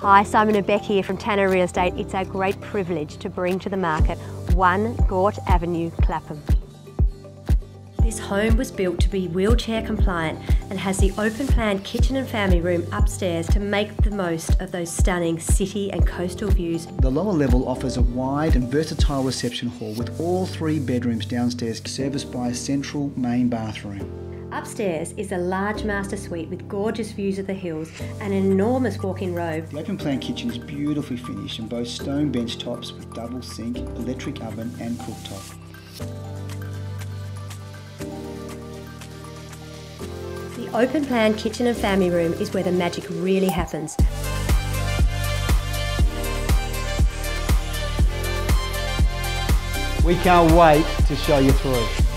Hi, Simon and Beck here from Tanner Real Estate. It's our great privilege to bring to the market 1 Gort Avenue, Clapham. This home was built to be wheelchair compliant and has the open plan kitchen and family room upstairs to make the most of those stunning city and coastal views. The lower level offers a wide and versatile reception hall with all three bedrooms downstairs serviced by a central main bathroom. Upstairs is a large master suite with gorgeous views of the hills and an enormous walk-in robe. The open plan kitchen is beautifully finished and boasts stone bench tops with double sink, electric oven and cooktop. The open plan kitchen and family room is where the magic really happens. We can't wait to show you through.